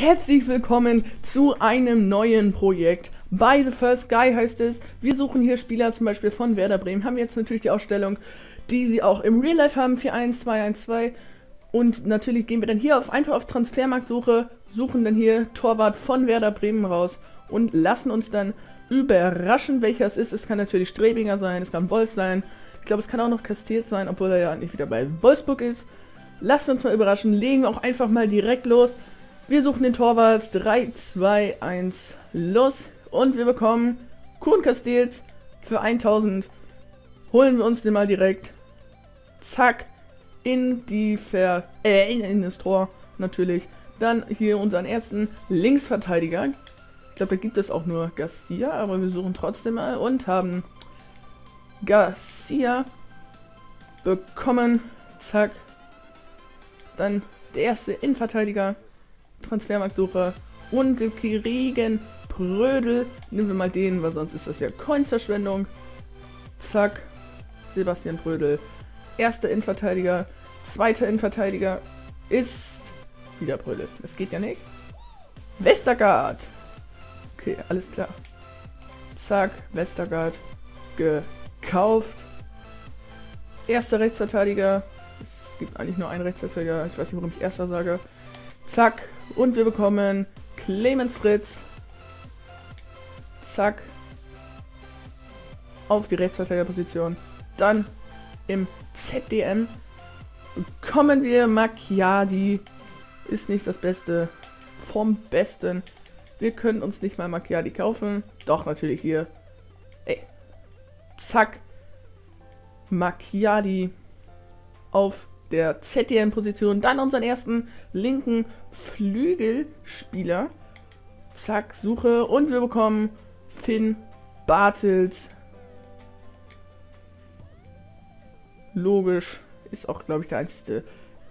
Herzlich willkommen zu einem neuen Projekt. By the First Guy heißt es. Wir suchen hier Spieler zum Beispiel von Werder Bremen. Haben jetzt natürlich die Ausstellung, die sie auch im Real Life haben, 41212. Und natürlich gehen wir dann hier auf, einfach auf Transfermarktsuche, suchen dann hier Torwart von Werder Bremen raus und lassen uns dann überraschen, welcher es ist. Es kann natürlich Strebinger sein, es kann Wolf sein. Ich glaube, es kann auch noch Castiert sein, obwohl er ja nicht wieder bei Wolfsburg ist. Lassen wir uns mal überraschen, legen wir auch einfach mal direkt los. Wir suchen den Torwart. 3, 2, 1, los. Und wir bekommen Kuhn Castells für 1000. Holen wir uns den mal direkt. Zack. In die Ver... Äh, in, das Tor. Natürlich. Dann hier unseren ersten Linksverteidiger. Ich glaube, da gibt es auch nur Garcia, aber wir suchen trotzdem mal und haben Garcia bekommen. Zack. Dann der erste Innenverteidiger. Transfermarktsuche und wir kriegen Prödel. Nehmen wir mal den, weil sonst ist das ja Coinzerschwendung. Zack. Sebastian Prödel. Erster Innenverteidiger. Zweiter Innenverteidiger ist wieder Prödel. Das geht ja nicht. Westergaard. Okay, alles klar. Zack, Westergaard gekauft. Erster Rechtsverteidiger. Es gibt eigentlich nur einen Rechtsverteidiger. Ich weiß nicht, warum ich erster sage. Zack, und wir bekommen Clemens Fritz. Zack. Auf die Rechtsverteidigerposition. Dann im ZDM bekommen wir Macchiadi. Ist nicht das Beste vom Besten. Wir können uns nicht mal Macchiadi kaufen. Doch, natürlich hier. Ey. Zack. Macchiadi auf der ZDM-Position. Dann unseren ersten linken Flügelspieler. Zack, Suche. Und wir bekommen Finn Bartels. Logisch. Ist auch, glaube ich, der einzige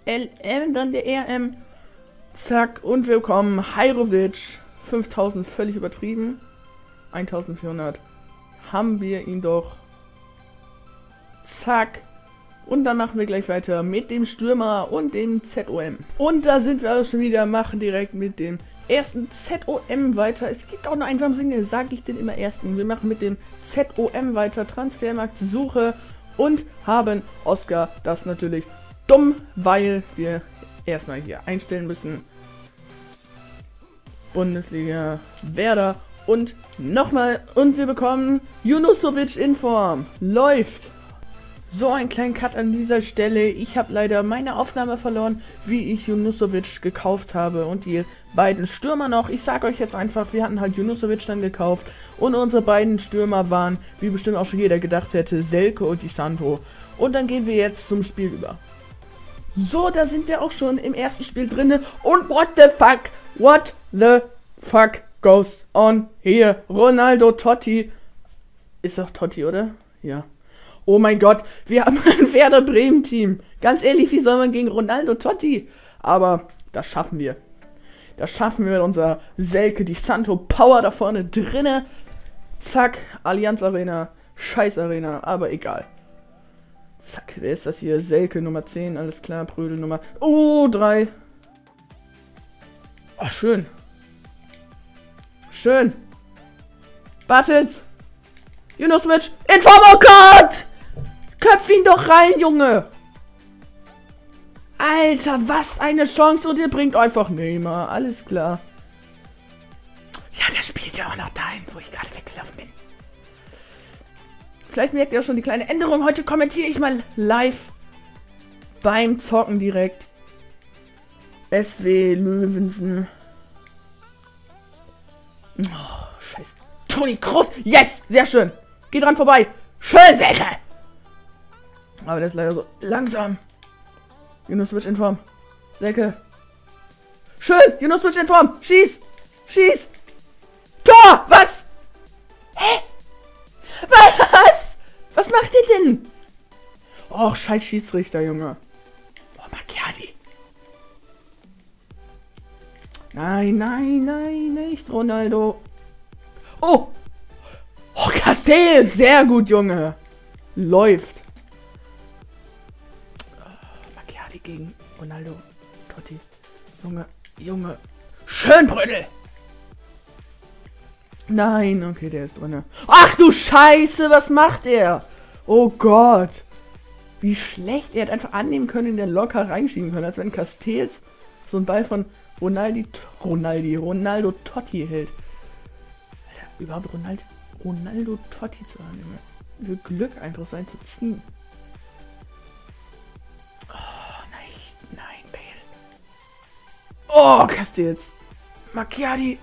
LM, dann der RM. Zack. Und wir bekommen Heirovic. 5000 völlig übertrieben. 1400 haben wir ihn doch. Zack. Und dann machen wir gleich weiter mit dem Stürmer und dem ZOM. Und da sind wir auch schon wieder, machen direkt mit dem ersten ZOM weiter. Es gibt auch nur einen Single, sage ich den immer ersten. Wir machen mit dem ZOM weiter, Transfermarkt, Suche und haben Oscar das natürlich dumm, weil wir erstmal hier einstellen müssen. Bundesliga, Werder und nochmal. Und wir bekommen Junusovic in Form. Läuft. So, ein kleinen Cut an dieser Stelle. Ich habe leider meine Aufnahme verloren, wie ich Junusovic gekauft habe und die beiden Stürmer noch. Ich sage euch jetzt einfach, wir hatten halt Junusovic dann gekauft und unsere beiden Stürmer waren, wie bestimmt auch schon jeder gedacht hätte, Selke und Di Santo. Und dann gehen wir jetzt zum Spiel über. So, da sind wir auch schon im ersten Spiel drinne. Und what the fuck? What the fuck goes on here? Ronaldo Totti. Ist doch Totti, oder? Ja. Oh mein Gott, wir haben ein Werder Bremen Team. Ganz ehrlich, wie soll man gegen Ronaldo Totti? Aber das schaffen wir. Das schaffen wir mit unserer Selke, die Santo Power da vorne drinne. Zack, Allianz Arena, Scheiß Arena, aber egal. Zack, wer ist das hier? Selke Nummer 10, alles klar, Prödel Nummer... Oh, 3. Oh, schön. Schön. Wartet. Junoswitch, Informo-Code! Köpf ihn doch rein, Junge! Alter, was eine Chance und ihr bringt einfach Neymar. Alles klar. Ja, der spielt ja auch noch dahin, wo ich gerade weggelaufen bin. Vielleicht merkt ihr auch schon die kleine Änderung. Heute kommentiere ich mal live beim Zocken direkt. SW Löwensen. Oh, scheiß Toni Kroos. Yes, sehr schön. Geht dran vorbei. Schön, Säche. Aber der ist leider so langsam. Yunus Switch in Form. Säcke. Schön! Yunus Switch in Form! Schieß! Schieß! Tor! Was? Hä? Was? Was macht ihr denn? Och, scheiß Schiedsrichter, Junge. Oh, Macchiati. Nein, nein, nein, nicht Ronaldo. Oh! Oh, Castell! Sehr gut, Junge. Läuft. Gegen Ronaldo. Totti. Junge, Junge. Schön, Brödel. Nein, okay, der ist drin. Ach du Scheiße, was macht er? Oh Gott. Wie schlecht. Er hat einfach annehmen können, in den locker reinschieben können, als wenn Castells so ein Ball von Ronaldi, Ronaldi, Ronaldo Totti hält. Alter, überhaupt Ronaldo, Ronaldo Totti zu haben, Für Glück einfach sein zu ziehen. Oh, Castells. Macchiati.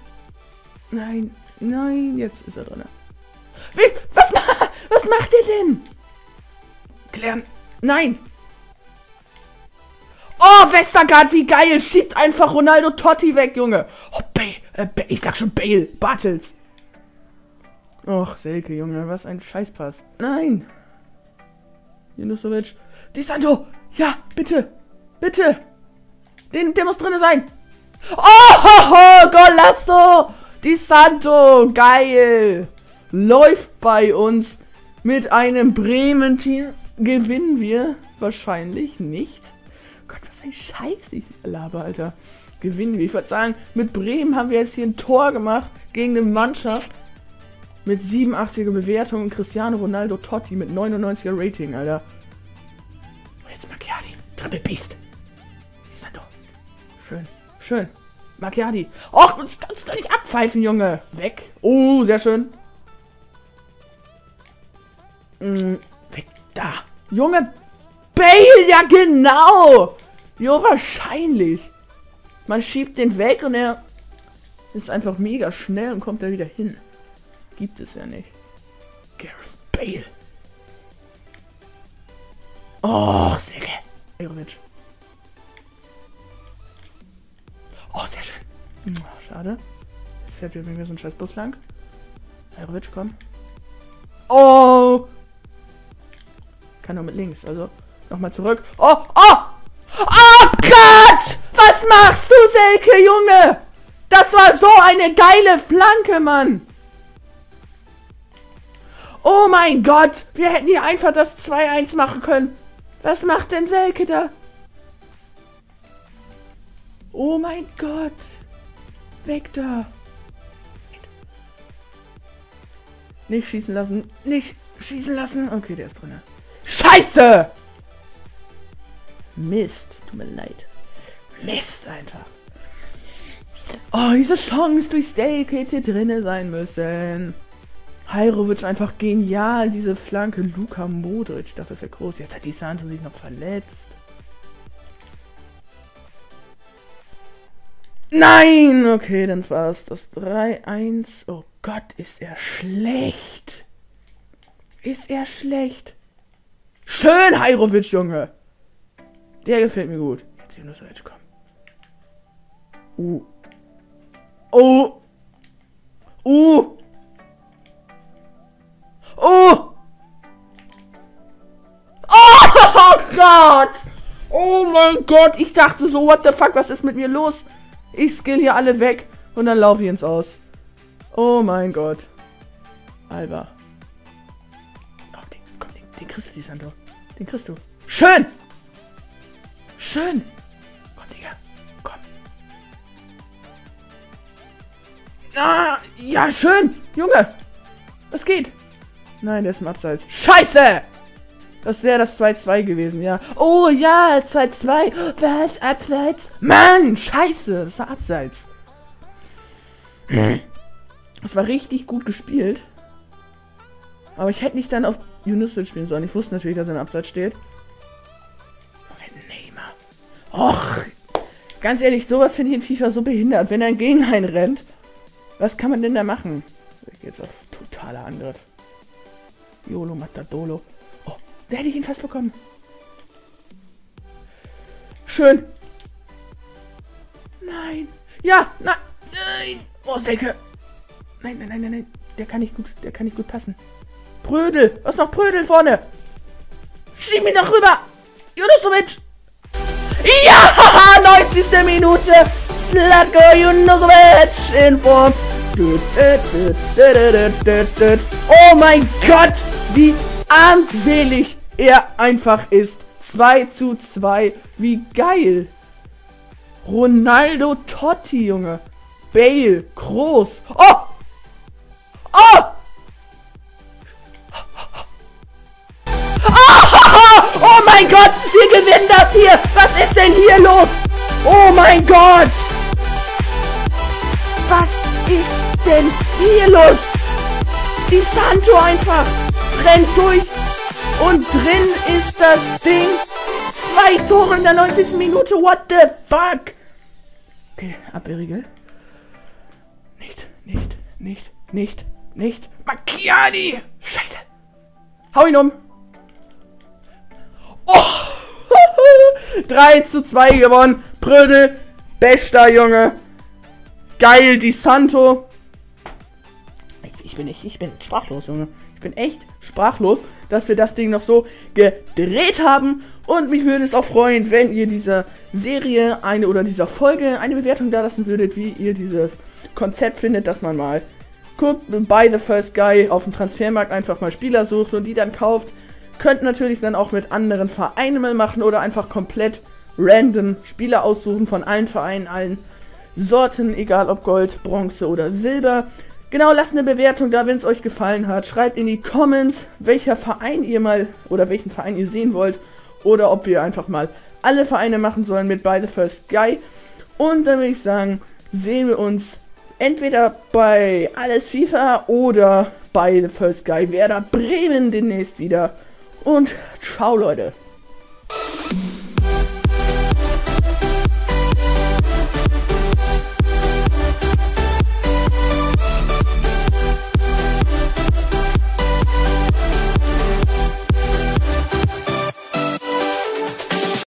Nein, nein, jetzt ist er drin. Was, was macht ihr denn? Klären. Nein. Oh, Westergaard, wie geil. Schiebt einfach Ronaldo Totti weg, Junge. Oh, Bale. Äh, Bale. Ich sag schon Bale. Bartels. Och, Selke, Junge. Was ein Scheißpass. Nein. Junusovic. Di Santo. Ja, bitte. Bitte. Den, der muss drin sein. Oh, ho, ho, Golasso. Di Santo. Geil. Läuft bei uns mit einem Bremen-Team gewinnen wir wahrscheinlich nicht. Gott, was ein Scheiß ich laber, Alter. Gewinnen wir. Ich würde sagen, mit Bremen haben wir jetzt hier ein Tor gemacht gegen eine Mannschaft mit 87er Bewertung und Cristiano Ronaldo Totti mit 99er Rating, Alter. Und jetzt Macchiati. Triple Beast. ist doch. Schön. Schön. Macchiati. Och, uns kannst du nicht abpfeifen, Junge. Weg. Oh, sehr schön. Mm, weg da. Junge, Bale, ja genau. Jo, wahrscheinlich. Man schiebt den weg und er ist einfach mega schnell und kommt da wieder hin. Gibt es ja nicht. Gareth Bale. Oh, sehr geil. Aerovic. Oh, sehr schön. Schade. Jetzt fährt wieder so ein scheiß Bus lang. Aerovic, komm. Oh! Kann nur mit links, also nochmal zurück. Oh, oh! Oh Gott! Was machst du, Selke, Junge? Das war so eine geile Flanke, Mann! Oh mein Gott! Wir hätten hier einfach das 2-1 machen können. Was macht denn Selke da? Oh mein Gott! Weg da! Nicht schießen lassen. Nicht schießen lassen. Okay, der ist drin. Scheiße! Mist. Tut mir leid. Mist einfach. Oh, diese Chance durch Steak hätte drinne sein müssen. Heirovic einfach genial, diese Flanke. Luka Modric, das ist ja groß. Jetzt hat die Sante sich noch verletzt. Nein! Okay, dann war es das 3-1. Oh Gott, ist er schlecht. Ist er schlecht. Schön, Heirovic, Junge. Der gefällt mir gut. Jetzt hier nur so Edge kommen. Uh. Oh. Uh. Oh. Oh Gott. Oh mein Gott. Ich dachte so, what the fuck, was ist mit mir los? Ich skill hier alle weg und dann laufe ich ins Aus. Oh mein Gott. Alba. Den kriegst du, die Sando. Den kriegst du. Schön! Schön! Komm, Digga. Komm. Ah, ja, schön! Junge! Was geht? Nein, der ist im Abseits. Scheiße! Das wäre das 2-2 gewesen, ja. Oh ja, 2-2. Was? Abseits? Mann, scheiße, das war Abseits. Das war richtig gut gespielt. Aber ich hätte nicht dann auf Uniswitch spielen sollen. Ich wusste natürlich, dass er im Abseits steht. Neymar. Och. Ganz ehrlich, sowas finde ich in FIFA so behindert. Wenn er gegen einen rennt, was kann man denn da machen? Ich gehe jetzt auf totaler Angriff. YOLO Matadolo. Da hätte ich ihn fast bekommen. Schön. Nein. Ja, na, nein. Oh, Selke. Nein, nein, nein, nein, nein. Der kann nicht gut, der kann nicht gut passen. Prödel. Was noch Prödel vorne? Schieb ihn doch rüber. Junusovic. Ja, 90. Minute. Slatko Junusovic in Form. Oh mein Gott, wie armselig er einfach ist. 2 zu 2. Wie geil. Ronaldo Totti, Junge. Bale, Groß. Oh! Oh! Oh mein Gott, wir gewinnen das hier. Was ist denn hier los? Oh mein Gott. Was ist denn hier los? Die Santo einfach rennt durch und drin ist das Ding. Zwei Tore in der 90. Minute. What the fuck? Okay, Abwehrregel. Nicht, nicht, nicht, nicht, nicht. Macchiani! Scheiße. Hau ihn um. Oh! 3 zu 2 gewonnen. Prödel. Bester Junge. Geil, die Santo. Ich, ich, bin nicht, ich bin sprachlos, Junge. Ich bin echt sprachlos, dass wir das Ding noch so gedreht haben. Und mich würde es auch freuen, wenn ihr dieser Serie eine oder dieser Folge eine Bewertung da lassen würdet, wie ihr dieses Konzept findet, dass man mal guckt, bei The First Guy auf dem Transfermarkt einfach mal Spieler sucht und die dann kauft. Könnt natürlich dann auch mit anderen Vereinen mal machen oder einfach komplett random Spieler aussuchen von allen Vereinen, allen Sorten, egal ob Gold, Bronze oder Silber. Genau, lasst eine Bewertung da, wenn es euch gefallen hat. Schreibt in die Comments, welcher Verein ihr mal oder welchen Verein ihr sehen wollt. Oder ob wir einfach mal alle Vereine machen sollen mit beide First Guy. Und dann würde ich sagen, sehen wir uns entweder bei Alles FIFA oder bei The First Guy Werder Bremen demnächst wieder. Und ciao Leute.